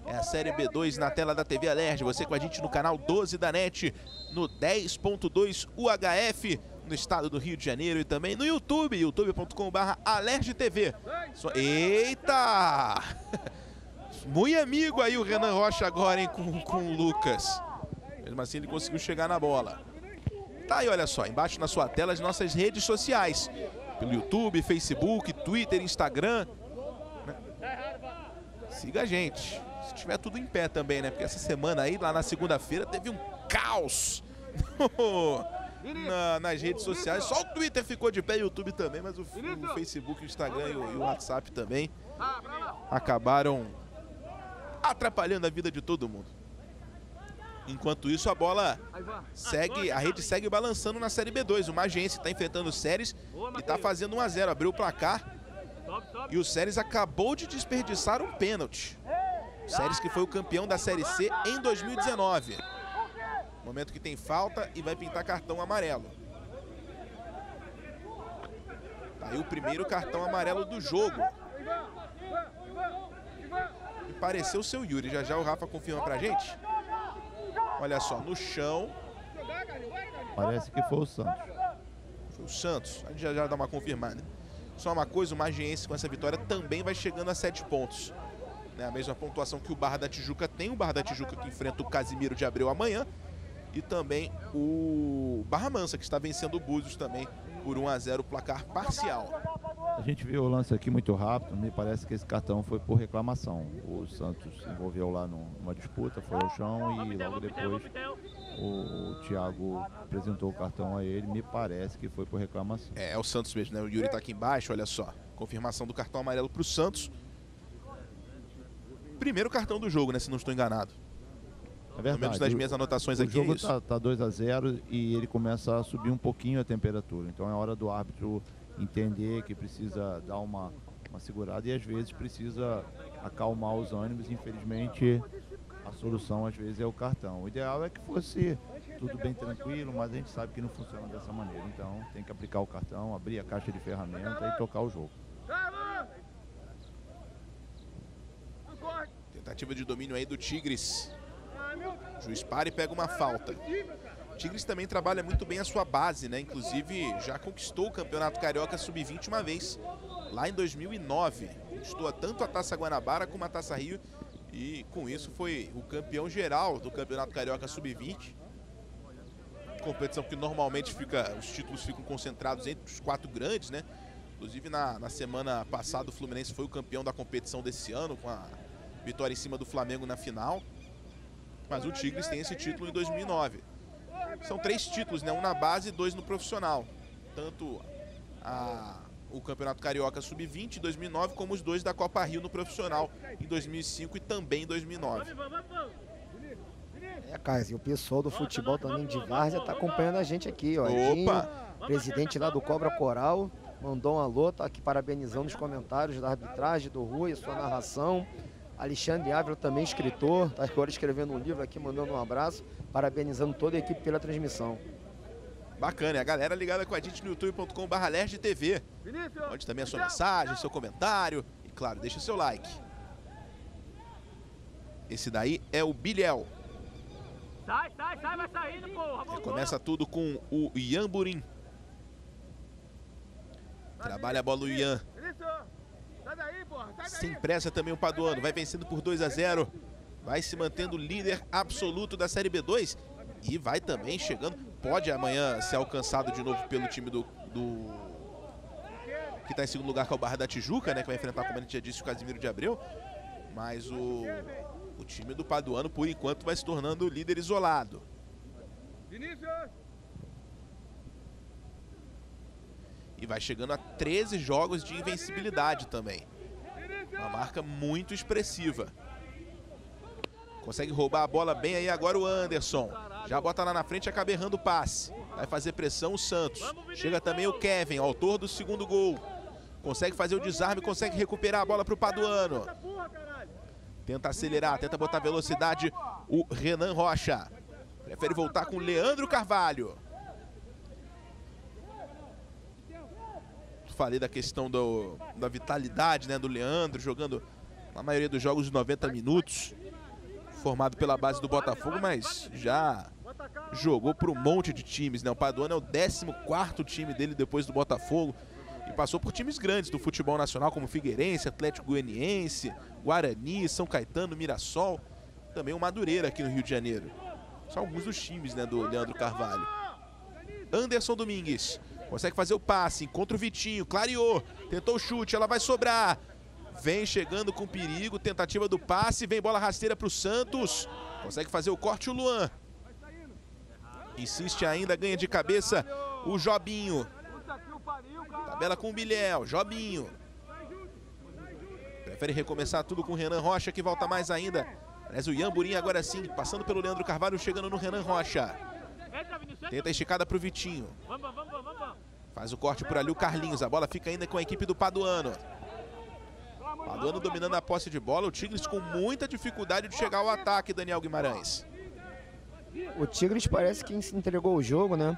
É a Série B2 na tela da TV Alerj. Você com a gente no canal 12 da NET, no 10.2 UHF, no estado do Rio de Janeiro e também no YouTube, youtube.com.br TV. Eita! Muito amigo aí o Renan Rocha agora, hein, com, com o Lucas. Mesmo assim ele conseguiu chegar na bola. Tá aí, olha só, embaixo na sua tela as nossas redes sociais. Pelo YouTube, Facebook, Twitter, Instagram. Né? Siga a gente. Se tiver tudo em pé também, né? Porque essa semana aí, lá na segunda-feira, teve um caos na, nas redes sociais. Só o Twitter ficou de pé, o YouTube também, mas o, o Facebook, o Instagram e o, e o WhatsApp também acabaram atrapalhando a vida de todo mundo. Enquanto isso, a bola segue, a rede segue balançando na Série B2. O Magense está enfrentando Séries e está fazendo 1 a 0 Abriu o placar e o Séries acabou de desperdiçar um pênalti. Séries que foi o campeão da Série C em 2019. Momento que tem falta e vai pintar cartão amarelo. Tá aí o primeiro cartão amarelo do jogo pareceu o seu Yuri. Já já o Rafa confirma pra gente. Olha só, no chão. Parece que foi o Santos. Foi o Santos. A gente já, já dá uma confirmada. Só uma coisa, o Magiense com essa vitória também vai chegando a sete pontos. Né, a mesma pontuação que o Barra da Tijuca tem. O Barra da Tijuca que enfrenta o Casimiro de Abreu amanhã. E também o Barra Mansa, que está vencendo o Búzios também por 1 a 0 placar parcial. A gente viu o lance aqui muito rápido, me parece que esse cartão foi por reclamação. O Santos se envolveu lá numa disputa, foi ao chão e logo depois o, o Thiago apresentou o cartão a ele, me parece que foi por reclamação. É, é o Santos mesmo, né? O Yuri está aqui embaixo, olha só. Confirmação do cartão amarelo para o Santos. Primeiro cartão do jogo, né? Se não estou enganado. É verdade. menos nas minhas anotações o aqui, é jogo isso. tá, tá 2 a 0 e ele começa a subir um pouquinho a temperatura. Então é hora do árbitro entender que precisa dar uma, uma segurada e às vezes precisa acalmar os ânimos. Infelizmente, a solução às vezes é o cartão. O ideal é que fosse tudo bem tranquilo, mas a gente sabe que não funciona dessa maneira. Então tem que aplicar o cartão, abrir a caixa de ferramenta e tocar o jogo. Tentativa de domínio aí do Tigres. Juiz para e pega uma falta. O Tigres também trabalha muito bem a sua base, né? Inclusive já conquistou o Campeonato Carioca Sub-20 uma vez, lá em 2009. Conquistou tanto a Taça Guanabara como a Taça Rio e com isso foi o campeão geral do Campeonato Carioca Sub-20. Competição que normalmente fica, os títulos ficam concentrados entre os quatro grandes, né? Inclusive na, na semana passada o Fluminense foi o campeão da competição desse ano com a vitória em cima do Flamengo na final. Mas o Tigres tem esse título em 2009. São três títulos, né? Um na base e dois no profissional. Tanto a, o Campeonato Carioca Sub-20 em 2009, como os dois da Copa Rio no profissional em 2005 e também em 2009. É, Kaiser, e o pessoal do futebol também de Várzea tá acompanhando a gente aqui, ó. Opa! Edinho, presidente lá do Cobra Coral, mandou um alô, tá aqui parabenizando os comentários da arbitragem do Rui, sua narração. Alexandre Ávila também escritor, tá agora escrevendo um livro aqui, mandando um abraço, parabenizando toda a equipe pela transmissão. Bacana, e a galera ligada com a gente no youtube.com.br TV. Onde também a sua mensagem, seu comentário e, claro, deixa seu like. Esse daí é o Bilhel. Sai, sai, sai, vai saindo, porra. Ele começa tudo com o Ian Burim. Trabalha a bola o Ian. Sai daí, porra. Sai Sem pressa também o Paduano. Vai vencendo por 2 a 0. Vai se mantendo líder absoluto da Série B2. E vai também chegando. Pode amanhã ser alcançado de novo pelo time do. do- que está em segundo lugar, que é o Barra da Tijuca, né? Que vai enfrentar, como a gente já disse, o Casimiro de Abreu. Mas o, o time do Paduano, por enquanto, vai se tornando líder isolado. Vinícius. E vai chegando a 13 jogos de invencibilidade também. Uma marca muito expressiva. Consegue roubar a bola bem aí agora o Anderson. Já bota lá na frente, acaba errando o passe. Vai fazer pressão o Santos. Chega também o Kevin, autor do segundo gol. Consegue fazer o desarme, consegue recuperar a bola para o Paduano. Tenta acelerar, tenta botar velocidade o Renan Rocha. Prefere voltar com o Leandro Carvalho. Falei da questão do, da vitalidade né, do Leandro, jogando na maioria dos jogos de 90 minutos. Formado pela base do Botafogo, mas já jogou para um monte de times. Né? O Paduano é o 14 time dele depois do Botafogo. E passou por times grandes do futebol nacional, como Figueirense, Atlético Goianiense, Guarani, São Caetano, Mirassol. Também o Madureira aqui no Rio de Janeiro. São alguns dos times né, do Leandro Carvalho. Anderson Domingues. Consegue fazer o passe, encontra o Vitinho, clareou, tentou o chute, ela vai sobrar. Vem chegando com perigo, tentativa do passe, vem bola rasteira para o Santos. Consegue fazer o corte o Luan. Insiste ainda, ganha de cabeça o Jobinho. Tabela com o Bilhel, Jobinho. Prefere recomeçar tudo com o Renan Rocha, que volta mais ainda. Mas o Iamburim agora sim, passando pelo Leandro Carvalho, chegando no Renan Rocha. Tenta a esticada para o Vitinho. Faz o corte por ali o Carlinhos. A bola fica ainda com a equipe do Paduano. Paduano dominando a posse de bola. O Tigres com muita dificuldade de chegar ao ataque, Daniel Guimarães. O Tigres parece que se entregou o jogo, né?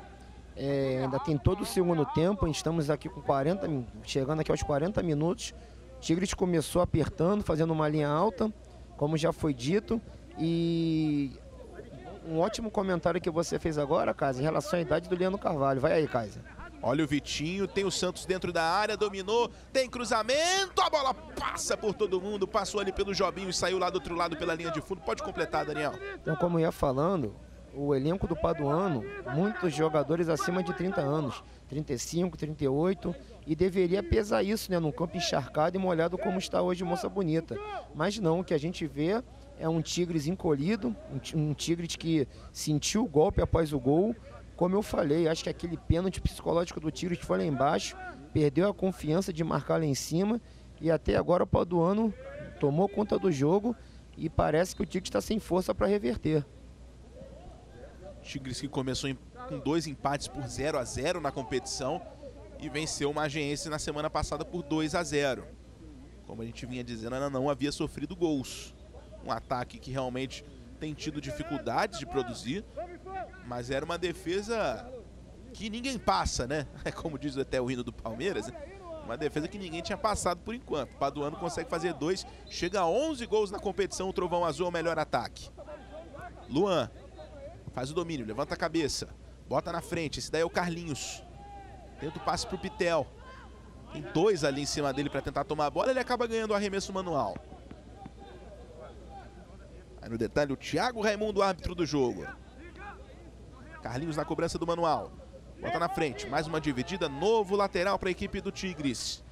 É, ainda tem todo o segundo tempo, estamos aqui com 40, min- chegando aqui aos 40 minutos. O Tigres começou apertando, fazendo uma linha alta, como já foi dito, e um ótimo comentário que você fez agora, Kaiser, em relação à idade do Leandro Carvalho. Vai aí, Kaiser. Olha o Vitinho, tem o Santos dentro da área, dominou, tem cruzamento, a bola passa por todo mundo, passou ali pelo Jobinho e saiu lá do outro lado pela linha de fundo. Pode completar, Daniel. Então, como eu ia falando, o elenco do Paduano, muitos jogadores acima de 30 anos, 35, 38, e deveria pesar isso, né, num campo encharcado e molhado como está hoje Moça Bonita. Mas não, o que a gente vê é um Tigres encolhido, um, ti- Tigres que sentiu o golpe após o gol. Como eu falei, acho que aquele pênalti psicológico do Tigres foi lá embaixo, perdeu a confiança de marcar lá em cima, e até agora o Paduano tomou conta do jogo e parece que o Tigres está sem força para reverter. Tigres que começou em- com dois empates por 0 a 0 na competição e venceu o Magiense na semana passada por 2 a 0. Como a gente vinha dizendo, ainda não havia sofrido gols. Um ataque que realmente tem tido dificuldades de produzir, mas era uma defesa que ninguém passa, né? É como diz até o hino do Palmeiras, né? uma defesa que ninguém tinha passado por enquanto. Paduano consegue fazer dois, chega a 11 gols na competição, o Trovão Azul é o melhor ataque. Luan faz o domínio, levanta a cabeça, bota na frente, esse daí é o Carlinhos. Tenta o passe pro Pitel. Tem dois ali em cima dele para tentar tomar a bola, ele acaba ganhando o arremesso manual. Aí no detalhe o Thiago Raimundo, árbitro do jogo. Carlinhos na cobrança do manual. Bota na frente, mais uma dividida, novo lateral para a equipe do Tigres.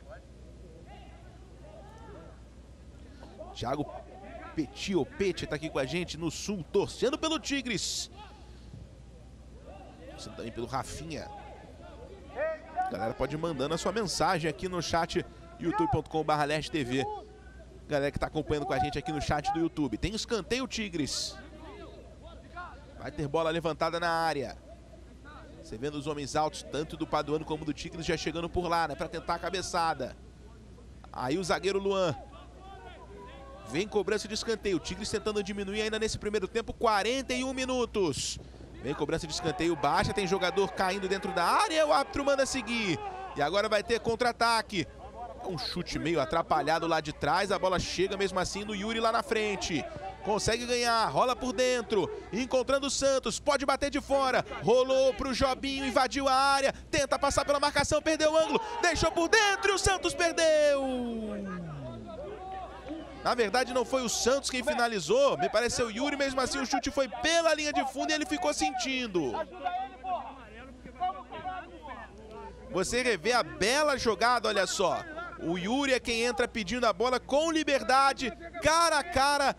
Thiago Petit, ou Pete, tá aqui com a gente no sul, torcendo pelo Tigres. Torcendo também pelo Rafinha. A galera pode mandando a sua mensagem aqui no chat youtube.com.br. Galera que tá acompanhando com a gente aqui no chat do YouTube. Tem escanteio Tigres. Vai ter bola levantada na área. Você vendo os homens altos, tanto do Paduano como do Tigres, já chegando por lá, né? Pra tentar a cabeçada. Aí o zagueiro Luan. Vem cobrança de escanteio. O Tigres tentando diminuir ainda nesse primeiro tempo, 41 minutos. Vem cobrança de escanteio baixa, tem jogador caindo dentro da área, o árbitro manda seguir. E agora vai ter contra-ataque. Um chute meio atrapalhado lá de trás, a bola chega mesmo assim no Yuri lá na frente. Consegue ganhar, rola por dentro, encontrando o Santos, pode bater de fora. Rolou pro Jobinho, invadiu a área, tenta passar pela marcação, perdeu o ângulo, deixou por dentro e o Santos perdeu. Na verdade, não foi o Santos quem finalizou, me pareceu o Yuri, mesmo assim o chute foi pela linha de fundo e ele ficou sentindo. Você revê a bela jogada, olha só. O Yuri é quem entra pedindo a bola com liberdade, cara a cara.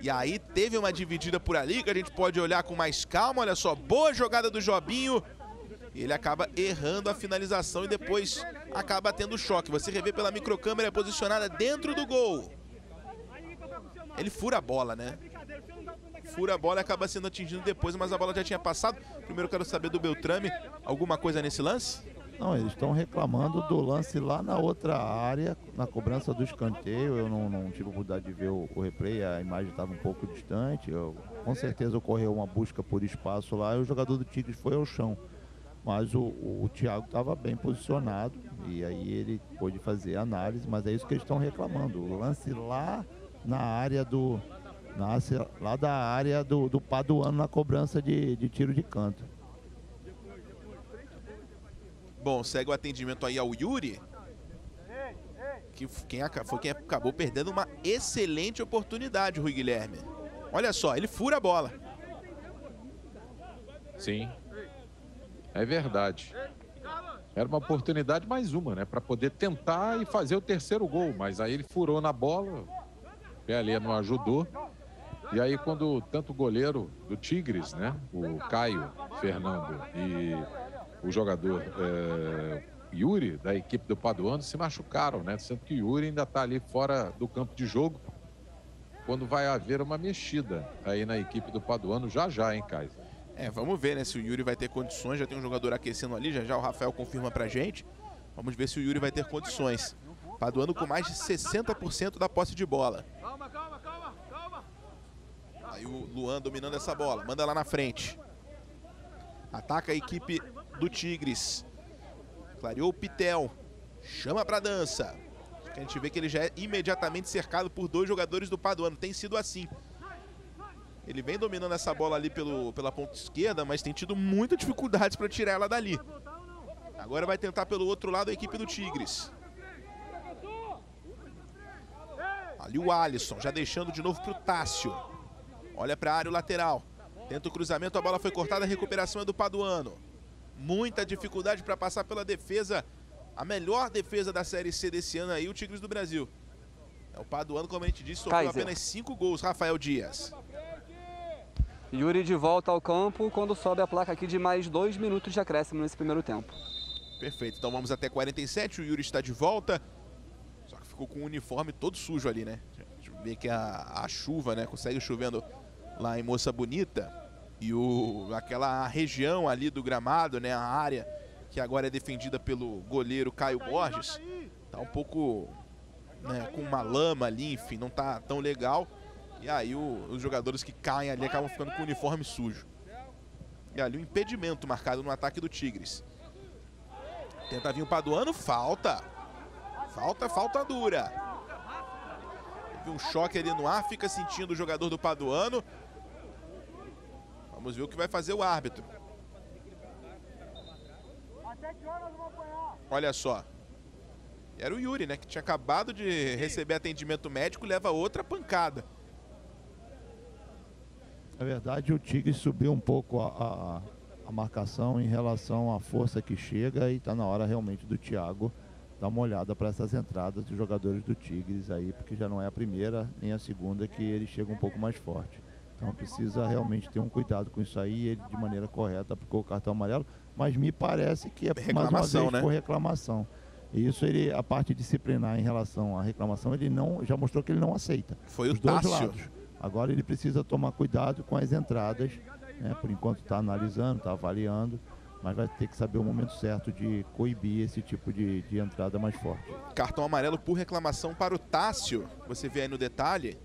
E aí teve uma dividida por ali que a gente pode olhar com mais calma, olha só, boa jogada do Jobinho. Ele acaba errando a finalização e depois acaba tendo choque. Você revê pela microcâmera posicionada dentro do gol. Ele fura a bola, né? Fura a bola e acaba sendo atingido depois, mas a bola já tinha passado. Primeiro quero saber do Beltrame, alguma coisa nesse lance? Não, eles estão reclamando do lance lá na outra área, na cobrança do escanteio. Eu não, não tive oportunidade de ver o, o replay, a imagem estava um pouco distante. Eu, com certeza ocorreu uma busca por espaço lá e o jogador do Tigres foi ao chão. Mas o, o, o Thiago estava bem posicionado e aí ele pôde fazer a análise, mas é isso que eles estão reclamando. O lance lá na área do. Na, lá da área do, do Paduano na cobrança de, de tiro de canto. Bom, segue o atendimento aí ao Yuri. Que quem, foi quem acabou perdendo uma excelente oportunidade, Rui Guilherme. Olha só, ele fura a bola. Sim. É verdade. Era uma oportunidade mais uma, né? Para poder tentar e fazer o terceiro gol. Mas aí ele furou na bola, o ali não ajudou. E aí quando tanto o goleiro do Tigres, né? O Caio Fernando e o jogador eh, Yuri, da equipe do Paduano, se machucaram, né? Sendo que o Yuri ainda está ali fora do campo de jogo. Quando vai haver uma mexida aí na equipe do Paduano, já já, hein, Caio? É, vamos ver, né, se o Yuri vai ter condições. Já tem um jogador aquecendo ali, já já o Rafael confirma pra gente. Vamos ver se o Yuri vai ter condições. Paduano com mais de 60% da posse de bola. Calma, calma, calma, calma. Aí o Luan dominando essa bola, manda lá na frente. Ataca a equipe do Tigres. Clareou o Pitel. Chama pra dança. A gente vê que ele já é imediatamente cercado por dois jogadores do Paduano. Tem sido assim. Ele vem dominando essa bola ali pelo, pela ponta esquerda, mas tem tido muitas dificuldades para tirar ela dali. Agora vai tentar pelo outro lado a equipe do Tigres. Ali o Alisson, já deixando de novo pro Tássio. Olha para a área o lateral. Tenta o cruzamento, a bola foi cortada, a recuperação é do Paduano. Muita dificuldade para passar pela defesa. A melhor defesa da Série C desse ano aí, o Tigres do Brasil. É o Paduano, como a gente disse, sofreu Kaiser. apenas cinco gols, Rafael Dias. Yuri de volta ao campo quando sobe a placa aqui de mais dois minutos de acréscimo nesse primeiro tempo. Perfeito, então vamos até 47, o Yuri está de volta. Só que ficou com o uniforme todo sujo ali, né? Deixa eu ver que a, a chuva, né? Consegue chovendo lá em Moça Bonita. E o, aquela região ali do gramado, né, a área que agora é defendida pelo goleiro Caio Borges, tá um pouco né, com uma lama ali, enfim, não tá tão legal. E aí o, os jogadores que caem ali acabam ficando com o uniforme sujo. E ali o um impedimento marcado no ataque do Tigres. Tenta vir o Paduano, falta. Falta, falta dura. Teve um choque ali no ar, fica sentindo o jogador do Paduano. Vamos ver o que vai fazer o árbitro. Olha só. Era o Yuri, né? Que tinha acabado de receber atendimento médico, leva outra pancada. Na verdade, o Tigre subiu um pouco a, a, a marcação em relação à força que chega e está na hora realmente do Thiago dar uma olhada para essas entradas dos jogadores do Tigres aí, porque já não é a primeira nem a segunda que ele chega um pouco mais forte. Então precisa realmente ter um cuidado com isso aí, ele de maneira correta aplicou o cartão amarelo, mas me parece que é mais uma vez né? por reclamação. E isso ele, a parte disciplinar em relação à reclamação, ele não já mostrou que ele não aceita. Foi Os o dois Tássio. lados. Agora ele precisa tomar cuidado com as entradas, né? por enquanto está analisando, está avaliando, mas vai ter que saber o momento certo de coibir esse tipo de, de entrada mais forte. Cartão amarelo por reclamação para o Tássio. Você vê aí no detalhe.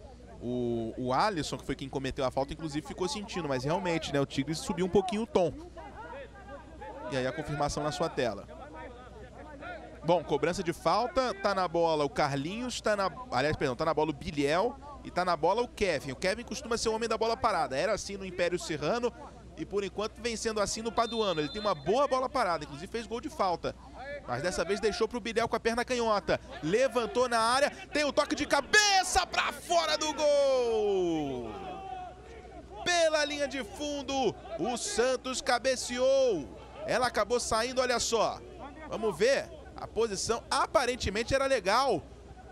O, o Alisson, que foi quem cometeu a falta, inclusive ficou sentindo, mas realmente, né? O Tigres subiu um pouquinho o tom. E aí a confirmação na sua tela. Bom, cobrança de falta, tá na bola o Carlinhos, tá na. Aliás, perdão, tá na bola o Bilhel e tá na bola o Kevin. O Kevin costuma ser o homem da bola parada. Era assim no Império Serrano e por enquanto vem sendo assim no Paduano. Ele tem uma boa bola parada, inclusive fez gol de falta. Mas dessa vez deixou pro Bilhel com a perna canhota. Levantou na área, tem o toque de cabeça pra fora do gol! Pela linha de fundo, o Santos cabeceou. Ela acabou saindo, olha só. Vamos ver. A posição aparentemente era legal.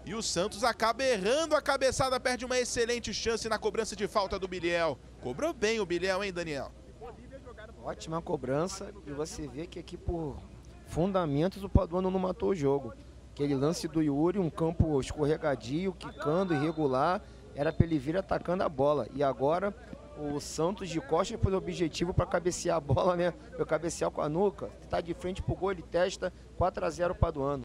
E o Santos acaba errando a cabeçada, perde uma excelente chance na cobrança de falta do Bilhel. Cobrou bem o Bilhel, hein, Daniel? Ótima cobrança e você vê que aqui por fundamentos o Paduano não matou o jogo. Aquele lance do Yuri, um campo escorregadio, quicando, irregular, era para ele vir atacando a bola. E agora o Santos de Costa pôs o objetivo para cabecear a bola, né? Para cabecear com a nuca. Está de frente pro gol, ele testa 4 a 0 Paduano.